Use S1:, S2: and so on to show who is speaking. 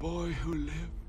S1: boy who lived